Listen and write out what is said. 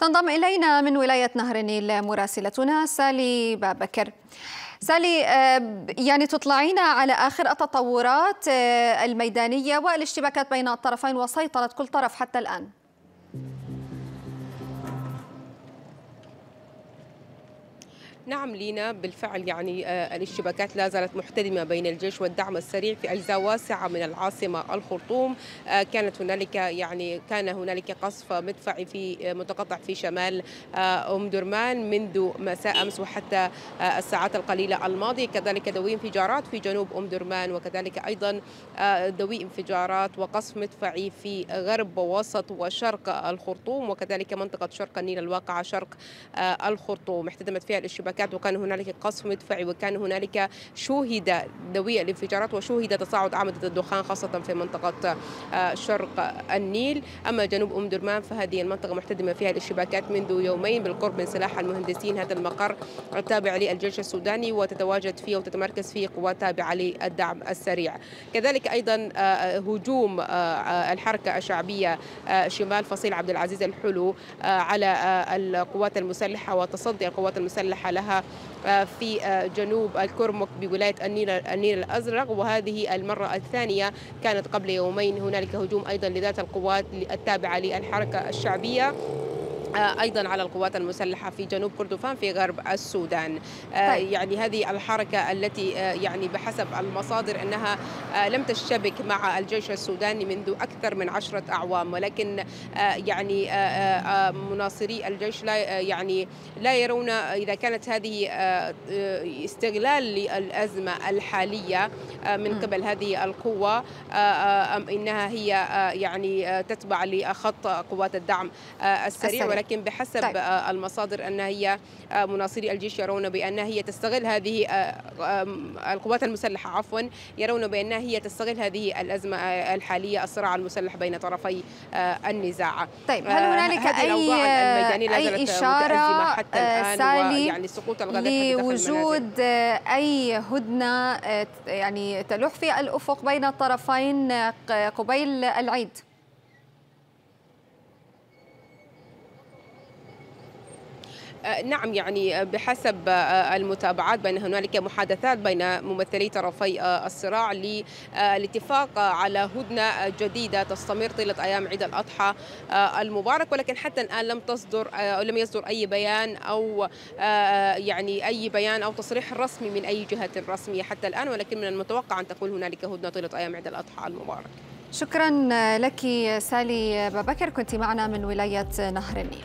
تنضم إلينا من ولاية نهر النيل مراسلتنا سالي بابكر. سالي يعني تطلعينا على آخر التطورات الميدانية والاشتباكات بين الطرفين وسيطرة كل طرف حتى الآن. نعم لينا بالفعل يعني الاشتباكات لا زالت محتدمة بين الجيش والدعم السريع في أجزاء واسعة من العاصمة الخرطوم. كانت هنالك يعني كان هنالك قصف مدفعي في متقطع في شمال أم درمان منذ مساء أمس وحتى الساعات القليلة الماضية. كذلك دوي انفجارات في جنوب أم درمان وكذلك أيضا دوي انفجارات وقصف مدفعي في غرب ووسط وشرق الخرطوم وكذلك منطقة شرق النيل الواقعة شرق الخرطوم. احتدمت فيها الاشتباكات الاشتباكات وكان هنالك قصف مدفعي وكان هنالك شوهد دوي الانفجارات وشوهد تصاعد أعمدة الدخان خاصة في منطقة شرق النيل. أما جنوب أم درمان فهذه المنطقة محتدمة فيها الاشتباكات منذ يومين بالقرب من سلاح المهندسين. هذا المقر التابع للجيش السوداني وتتواجد فيه وتتمركز فيه قوات تابعة للدعم السريع. كذلك أيضا هجوم الحركة الشعبية شمال فصيل عبد العزيز الحلو على القوات المسلحة وتصدي القوات المسلحة لها في جنوب الكرمك بولاية النيل, النيل الأزرق. وهذه المرة الثانية كانت قبل يومين هنالك هجوم أيضا لذات القوات التابعة للحركة الشعبية. أيضا على القوات المسلحة في جنوب كردفان في غرب السودان. طيب. يعني هذه الحركة التي يعني بحسب المصادر أنها لم تشتبك مع الجيش السوداني منذ أكثر من عشرة أعوام ولكن يعني مناصري الجيش لا يعني لا يرون إذا كانت هذه استغلال للأزمة الحالية من قبل هذه القوة أم إنها هي يعني تتبع لخط قوات الدعم السريع. ولكن بحسب طيب. المصادر أن هي مناصري الجيش يرون بأنها هي تستغل هذه القوات المسلحة عفوا يرون بأنها هي تستغل هذه الأزمة الحالية الصراع المسلح بين طرفي النزاع طيب هل هنالك أي, أي إشارة حتى الآن سالي يعني سقوط لوجود أي هدنة يعني تلوح في الأفق بين الطرفين قبيل العيد؟ نعم يعني بحسب المتابعات بين هنالك محادثات بين ممثلي طرفي الصراع للاتفاق على هدنة جديدة تستمر طيلة أيام عيد الأضحى المبارك ولكن حتى الآن لم تصدر لم يصدر أي بيان أو يعني أي بيان أو تصريح رسمي من أي جهة رسمية حتى الآن ولكن من المتوقع أن تكون هنالك هدنة طيلة أيام عيد الأضحى المبارك. شكرا لك سالي بابكر كنت معنا من ولاية نهر النيل.